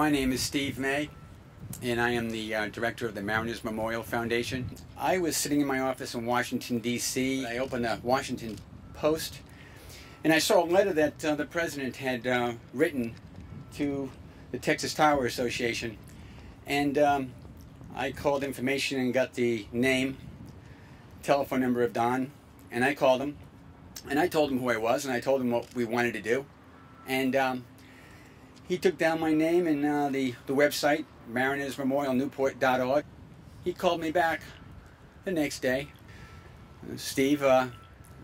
My name is Steve May, and I am the uh, director of the Mariners Memorial Foundation. I was sitting in my office in Washington, D.C. I opened the Washington Post, and I saw a letter that uh, the president had uh, written to the Texas Tower Association. And um, I called information and got the name, telephone number of Don, and I called him. And I told him who I was, and I told him what we wanted to do. And um, he took down my name and uh, the, the website, marinersmemorialnewport.org. He called me back the next day. Steve, uh,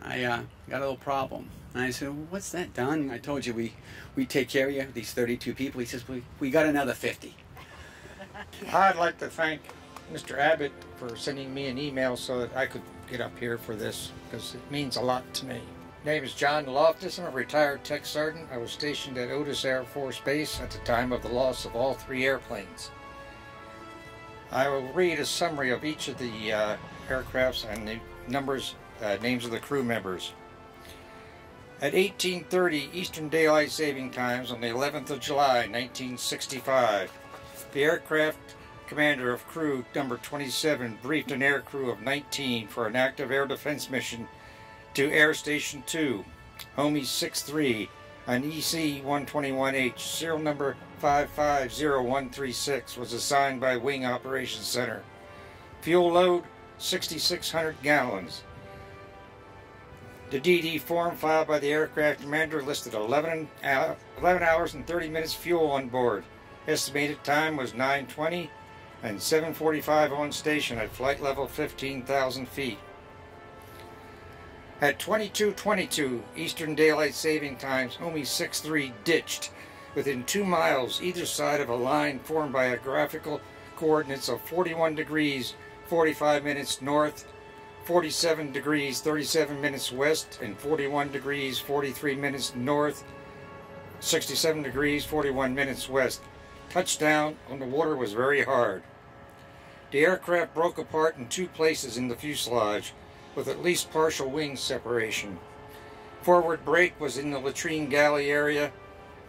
I uh, got a little problem. And I said, well, what's that, Don? I told you we, we take care of you, these 32 people. He says, we, we got another 50. I'd like to thank Mr. Abbott for sending me an email so that I could get up here for this because it means a lot to me. Name is John Loftus. I'm a retired tech sergeant. I was stationed at Otis Air Force Base at the time of the loss of all three airplanes. I will read a summary of each of the uh, aircrafts and the numbers, uh, names of the crew members. At 1830 Eastern Daylight Saving Times on the 11th of July 1965, the aircraft commander of crew number 27 briefed an air crew of 19 for an active air defense mission to Air Station 2, Homie 63, an EC-121H, serial number 550136, was assigned by Wing Operations Center. Fuel load, 6,600 gallons. The DD form filed by the aircraft commander listed 11, uh, 11 hours and 30 minutes fuel on board. Estimated time was 9.20 and 7.45 on station at flight level 15,000 feet. At 22.22 Eastern Daylight Saving Times, Homie 63 ditched within two miles either side of a line formed by a graphical coordinates of 41 degrees 45 minutes north, 47 degrees 37 minutes west, and 41 degrees 43 minutes north, 67 degrees 41 minutes west. Touchdown on the water was very hard. The aircraft broke apart in two places in the fuselage, with at least partial wing separation. Forward break was in the latrine galley area,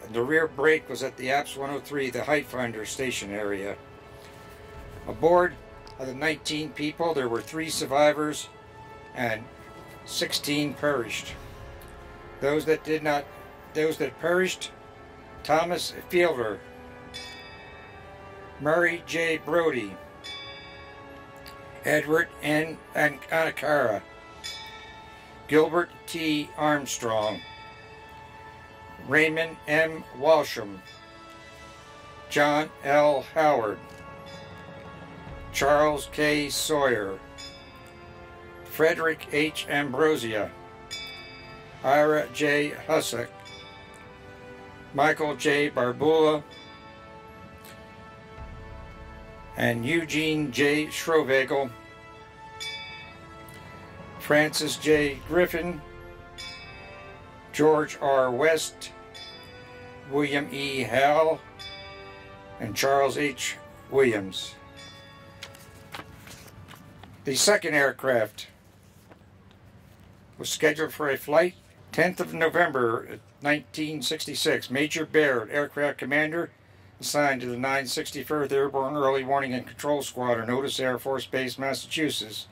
and the rear break was at the APS 103, the height finder station area. Aboard of the 19 people, there were three survivors and 16 perished. Those that did not, those that perished, Thomas Fielder, Murray J. Brody, Edward N. Anakara, Gilbert T. Armstrong, Raymond M. Walsham, John L. Howard, Charles K. Sawyer, Frederick H. Ambrosia, Ira J. Hussick, Michael J. Barbula, and Eugene J. Schrovagel, Francis J. Griffin, George R. West, William E. Hall, and Charles H. Williams. The second aircraft was scheduled for a flight 10th of November 1966. Major Baird, aircraft commander, assigned to the 961st Airborne Early Warning and Control Squadron, Otis Air Force Base, Massachusetts,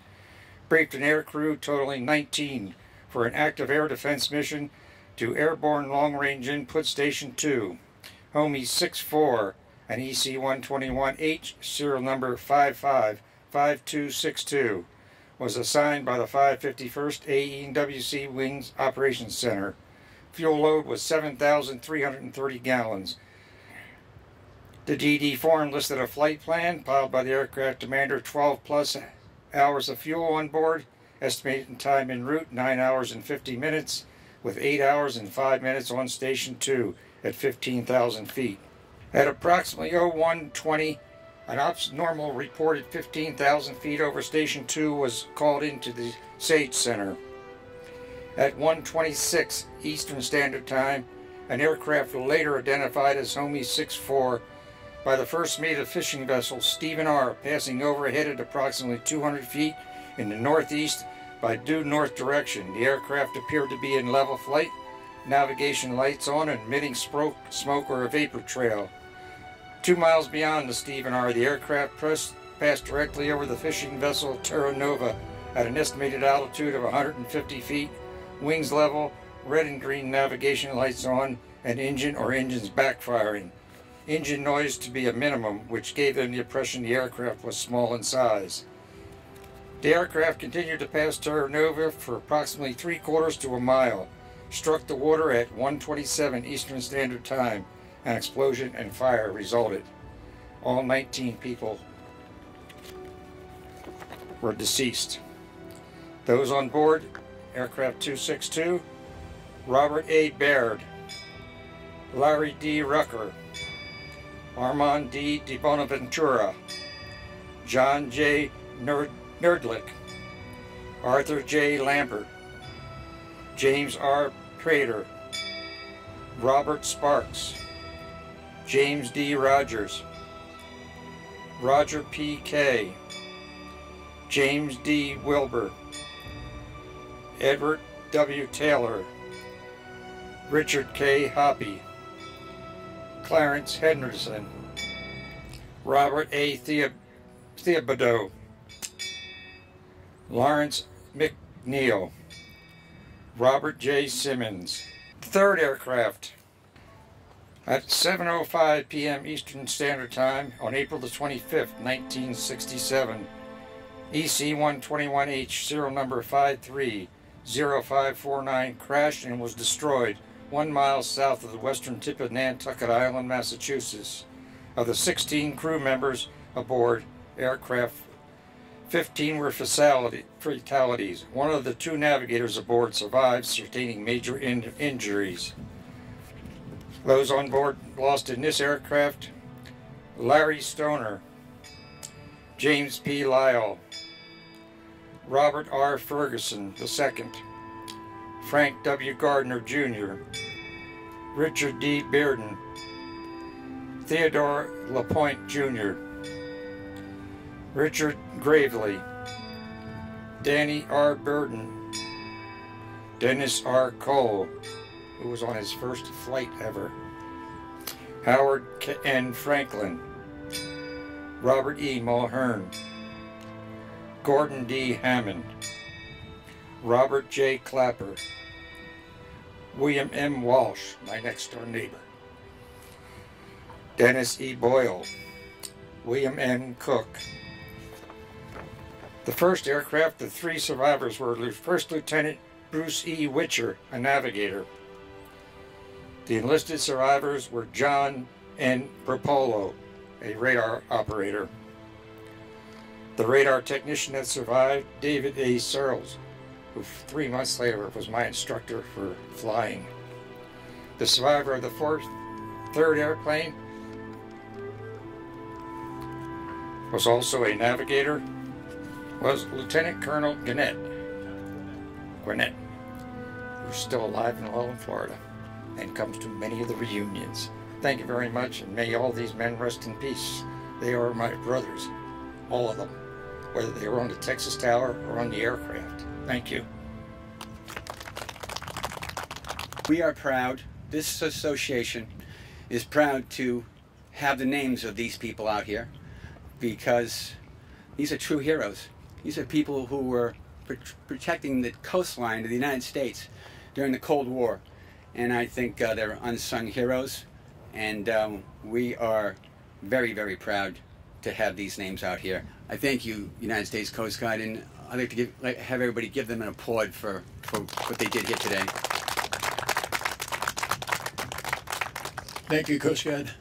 briefed an air crew totaling 19 for an active air defense mission to Airborne Long Range Input Station 2, Homie 64, an EC-121H, serial number 555262, was assigned by the 551st AEWC Wings Operations Center. Fuel load was 7,330 gallons. The DD form listed a flight plan filed by the aircraft commander 12 plus hours of fuel on board, estimated time en route 9 hours and 50 minutes, with 8 hours and 5 minutes on station 2 at 15,000 feet. At approximately 0120, an ops normal reported 15,000 feet over station 2 was called into the SAGE Center. At 126 Eastern Standard Time, an aircraft later identified as Homie 64 by the first mate of fishing vessel Stephen R. passing overhead at approximately 200 feet in the northeast by due north direction. The aircraft appeared to be in level flight, navigation lights on and emitting smoke or a vapor trail. Two miles beyond the Stephen R, the aircraft pressed, passed directly over the fishing vessel Terra Nova at an estimated altitude of 150 feet, wings level, red and green navigation lights on, and engine or engines backfiring. Engine noise to be a minimum, which gave them the impression the aircraft was small in size. The aircraft continued to pass Terra Nova for approximately three quarters to a mile, struck the water at 127 Eastern Standard Time. An explosion and fire resulted. All 19 people were deceased. Those on board, aircraft 262, Robert A. Baird, Larry D. Rucker, Armand D. de Bonaventura, John J. Nerd Nerdlick, Arthur J. Lambert, James R. Prater, Robert Sparks, James D. Rogers, Roger P. Kay, James D. Wilbur, Edward W. Taylor, Richard K. Hoppy, Clarence Henderson, Robert A. Theobodo, Lawrence McNeil, Robert J. Simmons. Third aircraft. At 7.05 p.m. Eastern Standard Time on April the 25th, 1967, EC-121H, serial number 530549, crashed and was destroyed one mile south of the western tip of Nantucket Island, Massachusetts. Of the 16 crew members aboard aircraft, 15 were fatalities. One of the two navigators aboard survived, sustaining major in injuries. Those on board lost in this aircraft, Larry Stoner, James P. Lyle, Robert R. Ferguson II, Frank W. Gardner Jr., Richard D. Bearden, Theodore LaPointe Jr., Richard Gravely, Danny R. Burden, Dennis R. Cole, who was on his first flight ever, Howard N. Franklin, Robert E. Mulhern, Gordon D. Hammond, Robert J. Clapper, William M. Walsh, my next door neighbor, Dennis E. Boyle, William N. Cook, the first aircraft, the three survivors were First Lieutenant Bruce E. Witcher, a navigator. The enlisted survivors were John N. Propolo, a radar operator. The radar technician that survived, David A. Searles, who three months later was my instructor for flying. The survivor of the fourth, third airplane was also a navigator was Lieutenant Colonel Gwinnett, Gwinnett, who's still alive and well in Florida and comes to many of the reunions. Thank you very much, and may all these men rest in peace. They are my brothers, all of them, whether they were on the Texas Tower or on the aircraft. Thank you. We are proud, this association is proud to have the names of these people out here because these are true heroes. These are people who were pr protecting the coastline of the United States during the Cold War. And I think uh, they're unsung heroes. And um, we are very, very proud to have these names out here. I thank you, United States Coast Guard, and I'd like to give, like, have everybody give them an applaud for, for what they did here today. Thank you, Coast Guard.